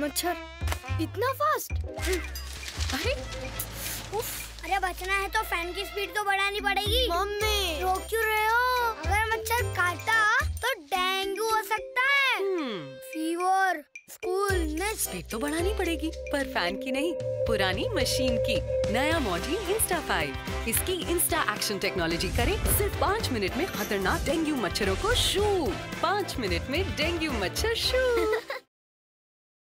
मच्छर। इतना फास्ट अरे उफ, अरे बचना है तो फ़ैन की स्पीड तो बढ़ानी पड़ेगी। मम्मी। रोक क्यों रहे हो? अगर मच्छर काटा तो डेंगू हो सकता है। फीवर स्कूल में स्पीड तो बढ़ानी पड़ेगी पर फ़ैन की नहीं पुरानी मशीन की। नया मॉडल इंस्टा फाइव इसकी इंस्टा एक्शन टेक्नोलॉजी करे सिर्फ़ पाँच मिनट में खतरनाक डेंगू मच्छरों को शू पाँच मिनट में डेंगू मच्छर शू